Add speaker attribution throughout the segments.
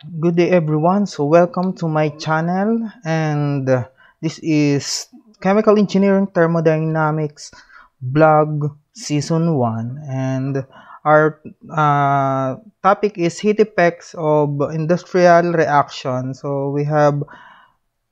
Speaker 1: Good day everyone. So welcome to my channel and uh, this is Chemical Engineering Thermodynamics blog season 1 and our uh, topic is heat effects of industrial reaction. So we have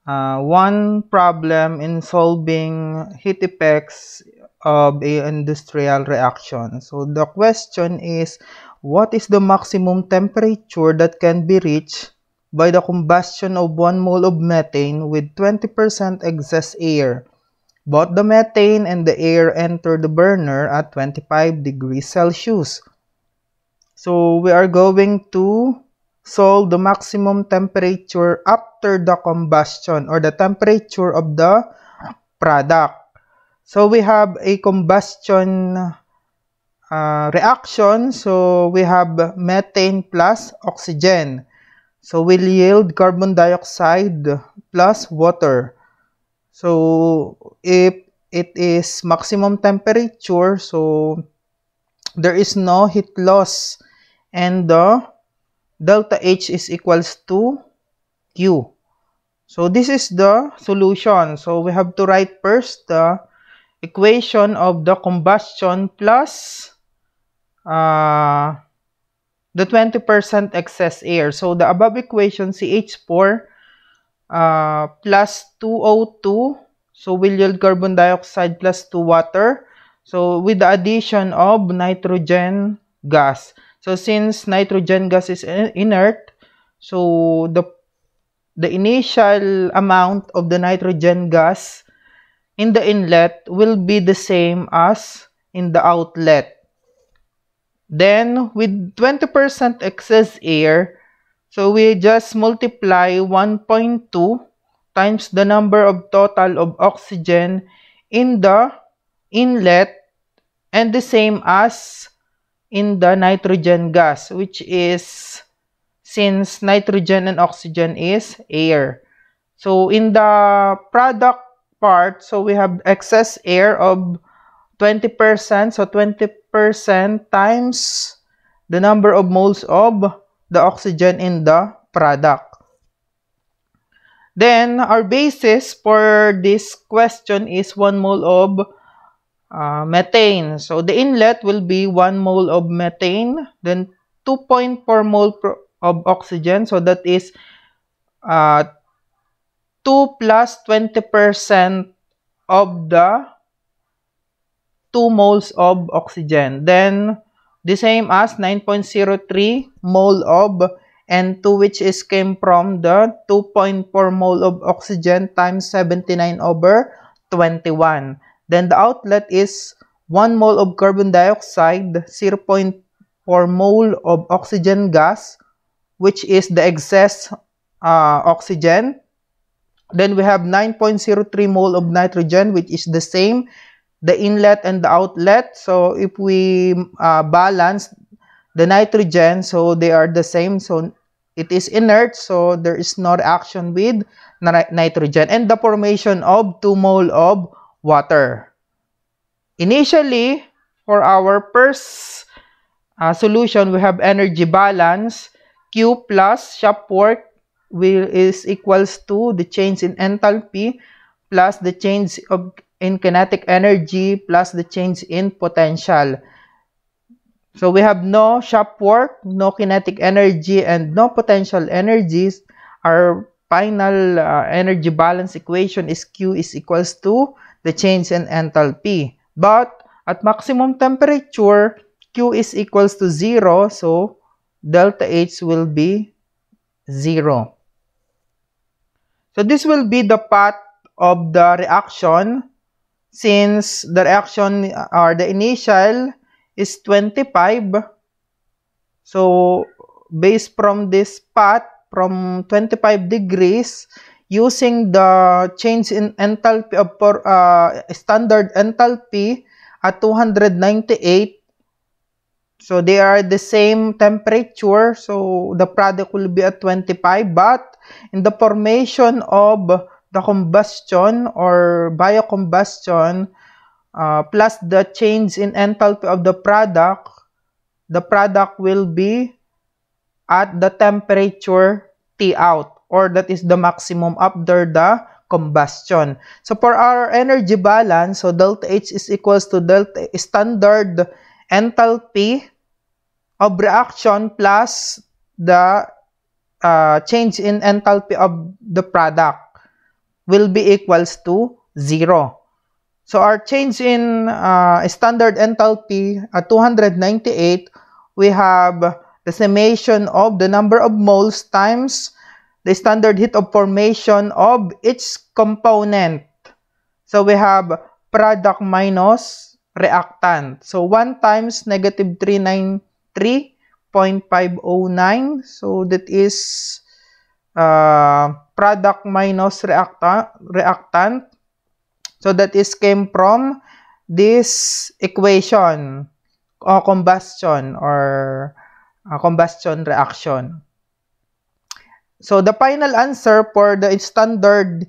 Speaker 1: uh, one problem in solving heat effects of a industrial reaction. So the question is what is the maximum temperature that can be reached by the combustion of 1 mole of methane with 20% excess air? Both the methane and the air enter the burner at 25 degrees Celsius. So we are going to solve the maximum temperature after the combustion or the temperature of the product. So we have a combustion uh, reaction. So we have methane plus oxygen. So will yield carbon dioxide plus water. So if it is maximum temperature, so there is no heat loss and the delta H is equals to Q. So this is the solution. So we have to write first the equation of the combustion plus uh, the 20% excess air. So the above equation, CH4 uh, plus 2O2, so will yield carbon dioxide plus 2 water. So with the addition of nitrogen gas. So since nitrogen gas is inert, so the the initial amount of the nitrogen gas in the inlet will be the same as in the outlet. Then, with 20% excess air, so we just multiply 1.2 times the number of total of oxygen in the inlet and the same as in the nitrogen gas, which is since nitrogen and oxygen is air. So, in the product part, so we have excess air of 20%. So 20% times the number of moles of the oxygen in the product. Then our basis for this question is 1 mole of uh, methane. So the inlet will be 1 mole of methane, then 2.4 mole of oxygen. So that is uh, 2 plus 20% of the 2 moles of oxygen. Then, the same as 9.03 mole of N2 which is came from the 2.4 mole of oxygen times 79 over 21. Then the outlet is 1 mole of carbon dioxide, 0.4 mole of oxygen gas, which is the excess uh, oxygen. Then we have 9.03 mole of nitrogen, which is the same the inlet and the outlet. So if we uh, balance the nitrogen, so they are the same. So it is inert, so there is no reaction with nitrogen. And the formation of 2 mole of water. Initially, for our first uh, solution, we have energy balance. Q plus shop work will is equals to the change in enthalpy plus the change of in kinetic energy plus the change in potential. So we have no shop work, no kinetic energy, and no potential energies. Our final uh, energy balance equation is Q is equals to the change in enthalpy. But at maximum temperature, Q is equals to 0, so delta H will be 0. So this will be the path of the reaction since the reaction or the initial is 25 so based from this path from 25 degrees using the change in enthalpy of uh, standard enthalpy at 298 so they are the same temperature so the product will be at 25 but in the formation of the combustion or biocombustion uh, plus the change in enthalpy of the product, the product will be at the temperature T out or that is the maximum after the combustion. So for our energy balance, so delta H is equals to delta standard enthalpy of reaction plus the uh, change in enthalpy of the product will be equals to 0. So our change in uh, standard enthalpy at 298, we have the summation of the number of moles times the standard heat of formation of each component. So we have product minus reactant. So 1 times negative 393.509. So that is uh, product minus reactant, reactant. So that is came from this equation or combustion or uh, combustion reaction. So the final answer for the standard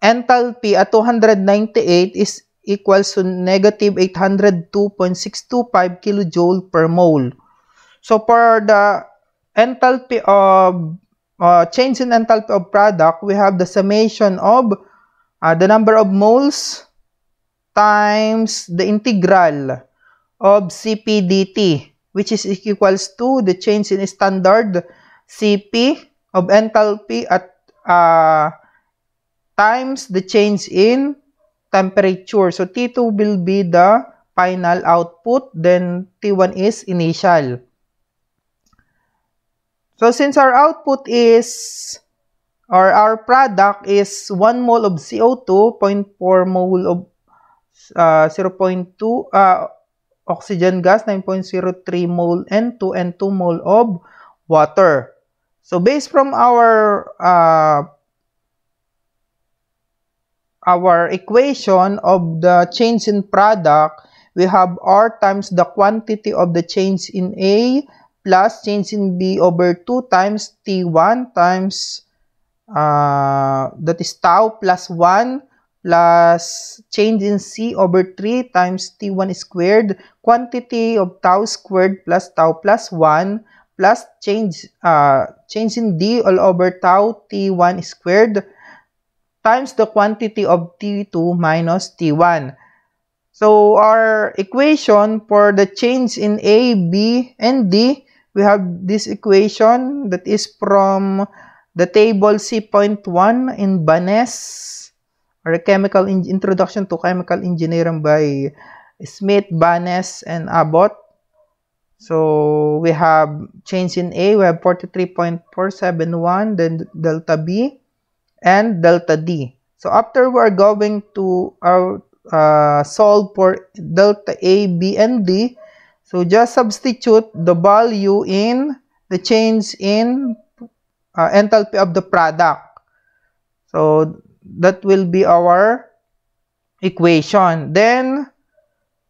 Speaker 1: enthalpy at 298 is equals to negative 802.625 kilojoule per mole. So for the enthalpy of uh, change in enthalpy of product, we have the summation of uh, the number of moles times the integral of Cp dt, which is equals to the change in standard Cp of enthalpy at uh, times the change in temperature. So T2 will be the final output, then T1 is initial. So since our output is, or our product is 1 mole of CO2, 0.4 mole of uh, 0.2 uh, oxygen gas, 9.03 mole N2, and 2 mole of water. So based from our uh, our equation of the change in product, we have R times the quantity of the change in A plus change in B over 2 times T1 times uh, that is tau plus 1 plus change in C over 3 times T1 squared quantity of tau squared plus tau plus 1 plus change, uh, change in d all over tau t1 squared times the quantity of t2 minus t1. So our equation for the change in A, B, and D, we have this equation that is from the table C.1 in Banes, or Chemical in Introduction to Chemical Engineering by Smith, Banes, and Abbott. So we have change in A, we have 43.471, then delta B, and delta D. So after we're going to our, uh, solve for delta A, B, and D, so just substitute the value in the change in uh, enthalpy of the product. So that will be our equation. Then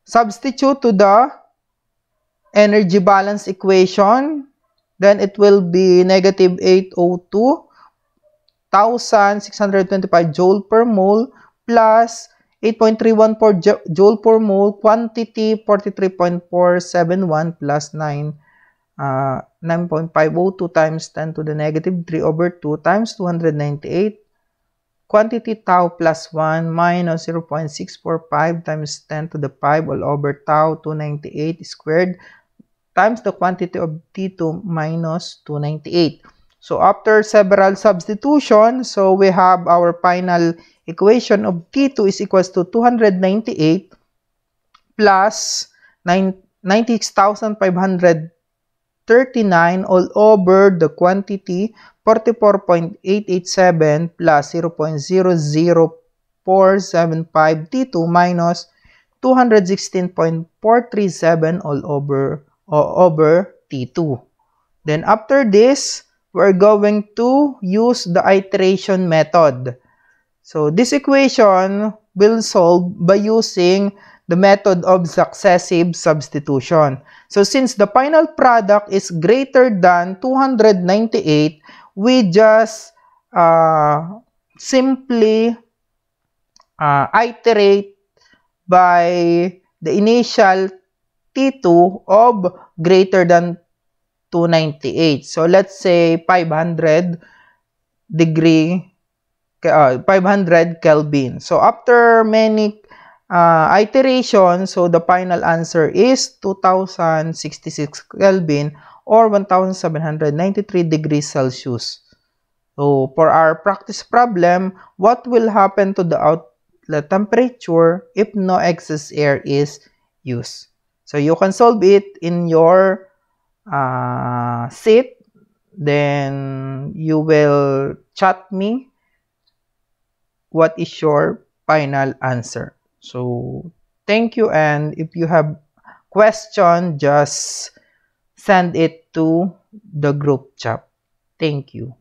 Speaker 1: substitute to the energy balance equation, then it will be negative 802 1,625 joule per mole plus 8.314 joule per mole quantity 43.471 plus 9 uh, 9.502 times 10 to the negative 3 over 2 times 298 quantity tau plus 1 minus 0.645 times 10 to the 5 all over tau 298 squared times the quantity of T2 minus 298. So after several substitution, so we have our final equation of T2 is equals to 298 plus 96,539 all over the quantity 44.887 plus 0.00475 T2 minus 216.437 all over over T2. Then after this, we're going to use the iteration method. So this equation will solve by using the method of successive substitution. So since the final product is greater than 298, we just uh, simply uh, iterate by the initial T2 of greater than 298. So let's say 500 degree uh, 500 Kelvin. So after many uh, iteration, so the final answer is 2066 Kelvin or 1793 degrees Celsius. So for our practice problem, what will happen to the outlet temperature if no excess air is used? So you can solve it in your uh, seat. Then you will chat me what is your final answer. So, thank you. And if you have question, just send it to the group chat. Thank you.